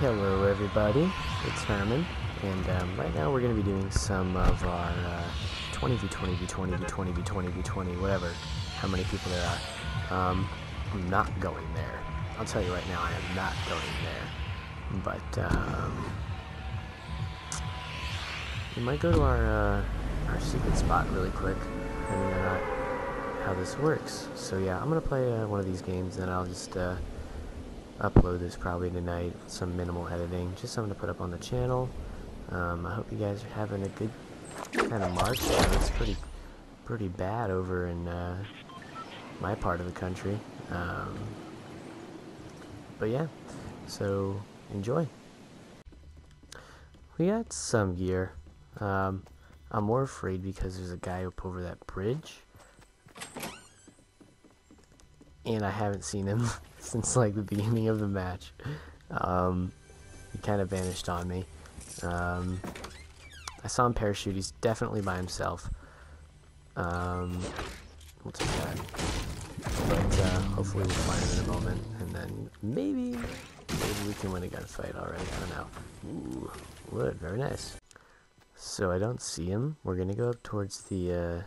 Hello everybody, it's Herman, and um, right now we're going to be doing some of our uh, 20v20, v20, v20, v20, v20, whatever, how many people there are. Um, I'm not going there. I'll tell you right now, I am not going there. But, um, we might go to our, uh, our secret spot really quick, depending on how this works. So yeah, I'm going to play uh, one of these games, and I'll just, uh, upload this probably tonight, some minimal editing, just something to put up on the channel. Um, I hope you guys are having a good kind of March. It's pretty, pretty bad over in uh, my part of the country. Um, but yeah, so enjoy. We got some gear. Um, I'm more afraid because there's a guy up over that bridge. And I haven't seen him since like the beginning of the match. Um, he kind of vanished on me. Um, I saw him parachute. He's definitely by himself. Um, we'll take that. But uh, hopefully we'll find him in a moment, and then maybe maybe we can win a gunfight already. I don't know. Ooh, wood, very nice. So I don't see him. We're gonna go up towards the uh,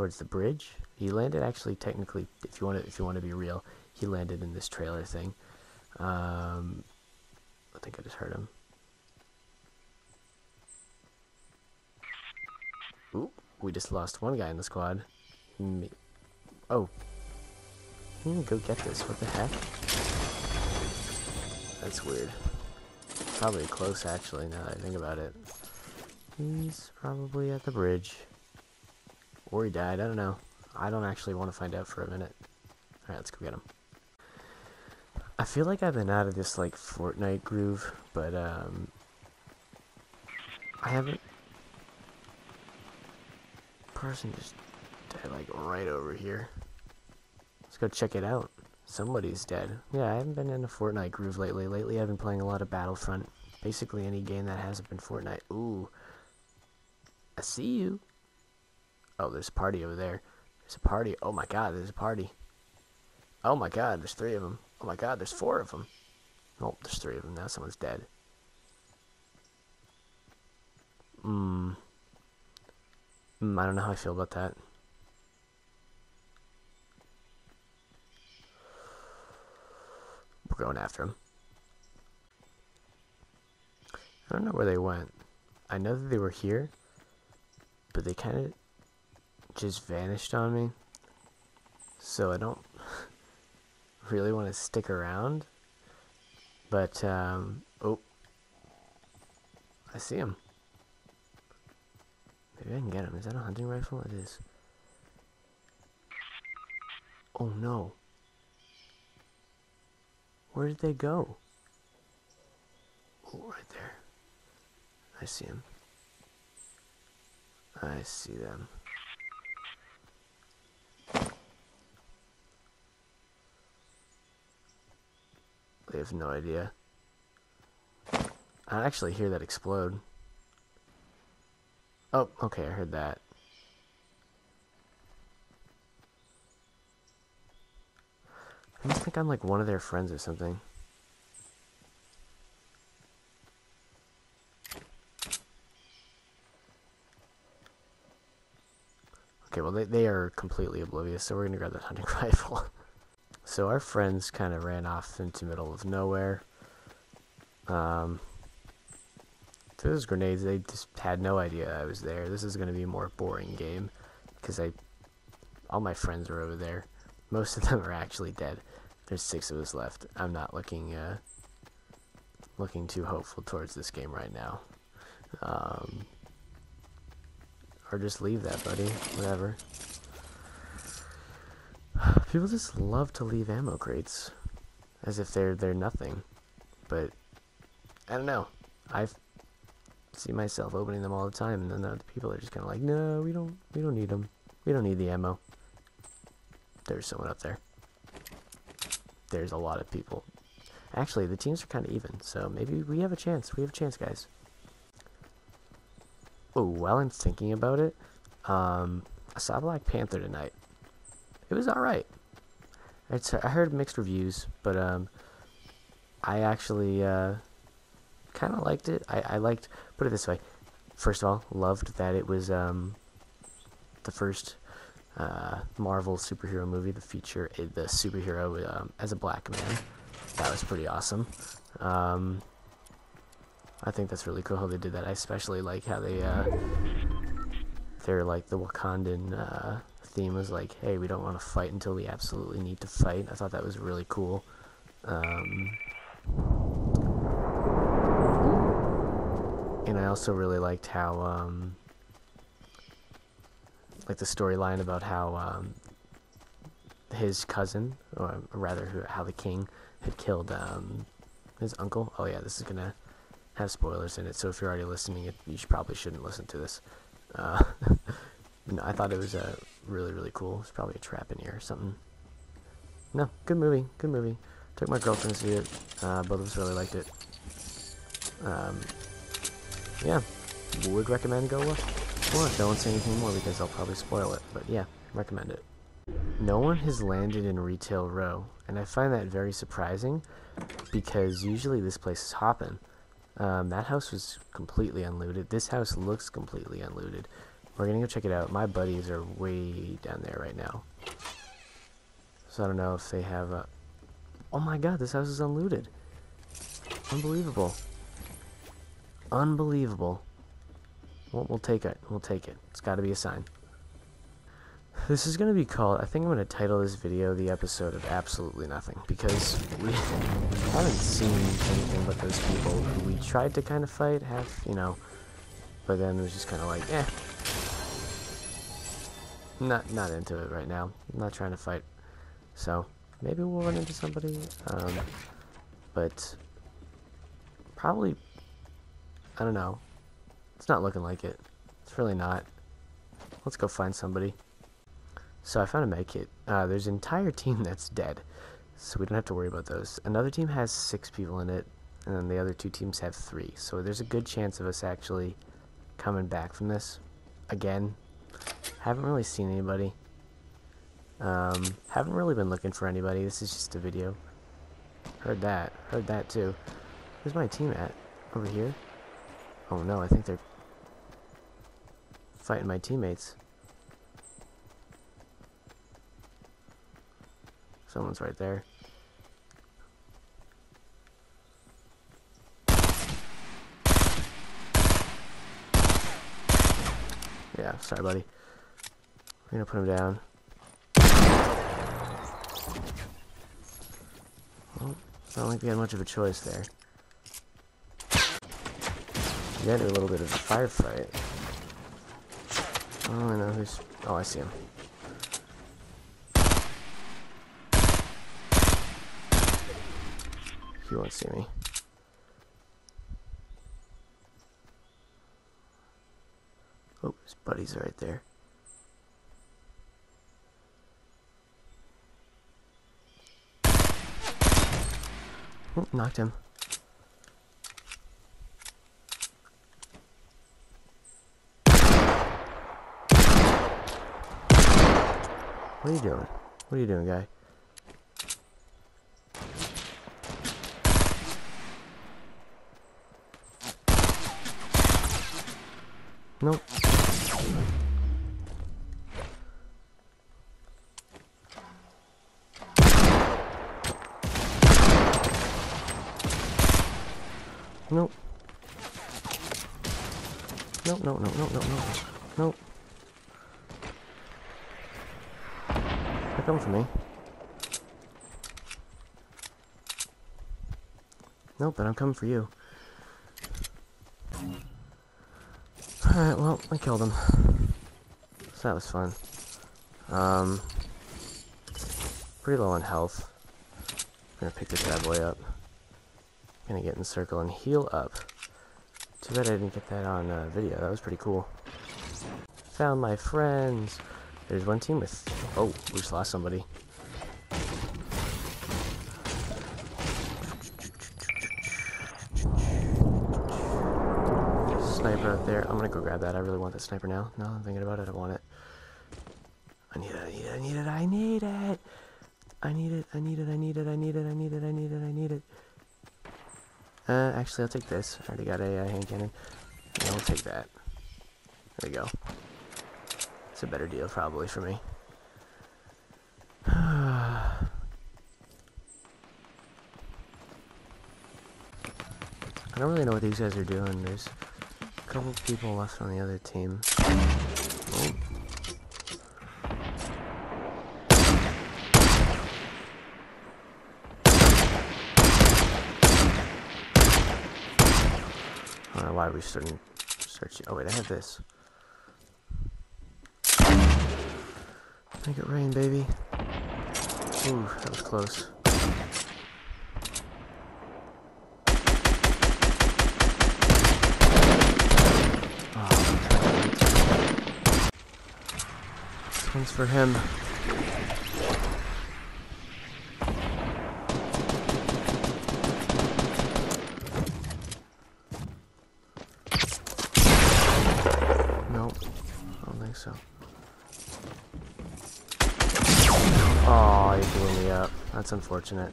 towards the bridge. He landed actually technically, if you want to, if you want to be real, he landed in this trailer thing. Um, I think I just heard him. Ooh, we just lost one guy in the squad. Me oh. Hmm, go get this. What the heck? That's weird. Probably close, actually, now that I think about it. He's probably at the bridge. Or he died, I don't know. I don't actually want to find out for a minute. Alright, let's go get him. I feel like I've been out of this like Fortnite groove, but um, I haven't. Person just died, like right over here. Let's go check it out. Somebody's dead. Yeah, I haven't been in a Fortnite groove lately. Lately, I've been playing a lot of Battlefront. Basically, any game that hasn't been Fortnite. Ooh, I see you. Oh, there's a party over there. There's a party. Oh my God, there's a party. Oh my God, there's three of them. Oh my god, there's four of them. Oh, there's three of them now. Someone's dead. Hmm. Mm, I don't know how I feel about that. We're going after him. I don't know where they went. I know that they were here, but they kind of just vanished on me. So I don't really want to stick around. But, um, oh. I see him. Maybe I can get him. Is that a hunting rifle? It is. Oh no. Where did they go? Oh, right there. I see him. I see them. They have no idea. I actually hear that explode. Oh, okay, I heard that. I just think I'm like one of their friends or something. Okay, well they, they are completely oblivious, so we're gonna grab that hunting rifle. So our friends kind of ran off into middle of nowhere. Um, those grenades, they just had no idea I was there. This is going to be a more boring game because I, all my friends are over there. Most of them are actually dead. There's six of us left. I'm not looking, uh, looking too hopeful towards this game right now. Um, or just leave that, buddy. Whatever. People just love to leave ammo crates as if they're they're nothing. But I don't know. I see myself opening them all the time, and then the people are just kind of like, "No, we don't. We don't need them. We don't need the ammo." There's someone up there. There's a lot of people. Actually, the teams are kind of even, so maybe we have a chance. We have a chance, guys. Oh, while I'm thinking about it, um, I saw Black Panther tonight it was all right. It's I heard mixed reviews, but um, I actually uh, kind of liked it. I, I liked, put it this way. First of all, loved that it was um, the first uh, Marvel superhero movie to feature a, the superhero um, as a black man. That was pretty awesome. Um, I think that's really cool how they did that. I especially like how they, uh, they're like the Wakandan uh, theme was like, hey, we don't want to fight until we absolutely need to fight. I thought that was really cool. Um, and I also really liked how, um, like the storyline about how um, his cousin, or rather, how the king had killed um, his uncle. Oh yeah, this is gonna have spoilers in it, so if you're already listening, you probably shouldn't listen to this. Uh, I thought it was uh, really, really cool. It's probably a trap in here or something. No, good movie, good movie. Took my girlfriend to see it. Uh, both of us really liked it. Um, yeah, would recommend go watch. Well, don't say anything more because I'll probably spoil it. But yeah, recommend it. No one has landed in Retail Row, and I find that very surprising because usually this place is hopping. Um, that house was completely unlooted. This house looks completely unlooted. We're gonna go check it out. My buddies are way down there right now. So I don't know if they have a... Oh my god, this house is unlooted. Unbelievable. Unbelievable. Well, we'll take it. We'll take it. It's got to be a sign. This is to be called, I think I'm to title this video the episode of Absolutely Nothing, because we haven't seen anything but those people who we tried to kind of fight, have, you know, but then it was just kind of like, eh. Not, not into it right now. I'm not trying to fight. So, maybe we'll run into somebody, um, but probably, I don't know. It's not looking like it. It's really not. Let's go find somebody. So I found a med kit. Uh, there's an entire team that's dead, so we don't have to worry about those. Another team has six people in it, and then the other two teams have three. So there's a good chance of us actually coming back from this. Again, haven't really seen anybody. Um, haven't really been looking for anybody. This is just a video. Heard that. Heard that too. Where's my team at? Over here? Oh no, I think they're fighting my teammates. Someone's right there. Yeah, sorry buddy. We're gonna put him down. Well, not like we had much of a choice there. Do a little bit of a firefight. Oh, I know who's... Oh, I see him. He won't see me. Buddy's right there. Knocked him. What are you doing? What are you doing, guy? Nope. Nope. Nope, no, no, no, no, no, nope. They're coming for me. Nope, but I'm coming for you. Alright, well, I killed him. So that was fun. Um, pretty low on health. I'm gonna pick this bad boy up. Gonna get in circle and heal up. Too bad I didn't get that on uh, video. That was pretty cool. Found my friends. There's one team with... Oh, we just lost somebody. Sniper up there. I'm gonna go grab that. I really want that sniper now. No, I'm thinking about it. I want it. I need it, I need it, I need it, I need it! I need it, I need it, I need it, I need it, I need it, I need it, I need it. Uh, actually, I'll take this. I already got a uh, hand cannon. Yeah, I'll take that. There we go. It's a better deal, probably, for me. I don't really know what these guys are doing. There's a couple people left on the other team. Oh. Why we started searching. Oh wait, I have this. Make it rain, baby. Ooh, that was close. Oh, one's for him. Nope, I don't think so. Oh, he blew me That's unfortunate.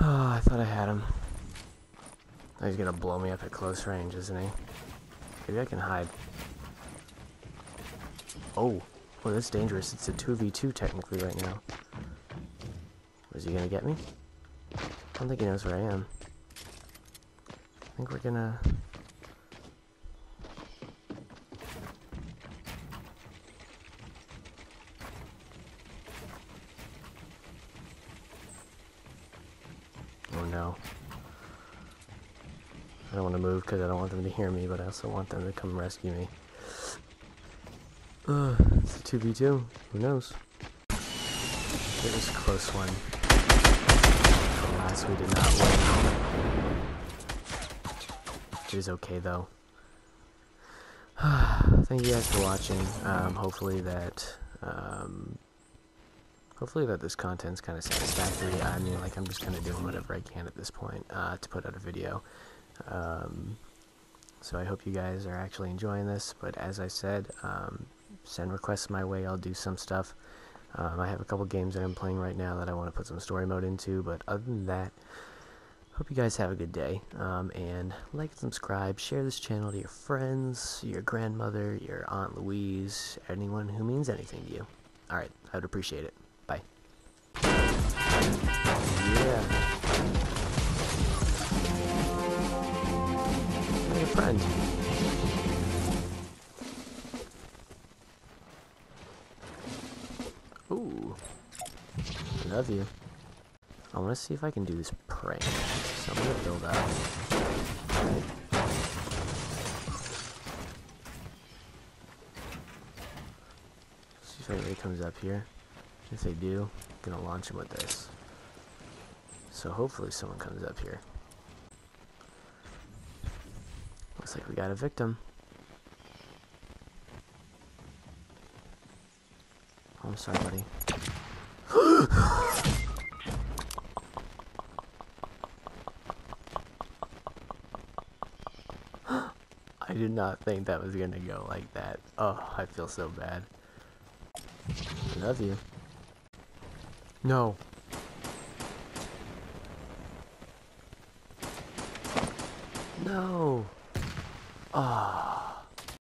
Oh, I thought I had him. He's gonna blow me up at close range, isn't he? Maybe I can hide. Oh, oh, that's dangerous. It's a 2v2 technically right now. Is he gonna get me? I don't think he knows where I am. I think we're gonna... I don't want to move because I don't want them to hear me, but I also want them to come rescue me. It's a 2v2. Who knows? It was a close one. Alas, we did not win. It is okay though. Thank you guys for watching. Um, hopefully that um, hopefully that this content's kind of satisfactory. I mean, like I'm just kind of doing whatever I can at this point uh, to put out a video. Um, so I hope you guys are actually enjoying this. But as I said, um, send requests my way. I'll do some stuff. Um, I have a couple games that I'm playing right now that I want to put some story mode into. But other than that, hope you guys have a good day. Um, and like and subscribe. Share this channel to your friends, your grandmother, your Aunt Louise, anyone who means anything to you. Alright, I would appreciate it. Yeah. Make a friend. Ooh. I love you. I want to see if I can do this prank. So I'm going to build up. See if anybody comes up here. If they do, I'm going to launch them with this. So hopefully someone comes up here. Looks like we got a victim. Oh, I'm sorry, buddy. I did not think that was gonna go like that. Oh, I feel so bad. I love you. No. No. Ah.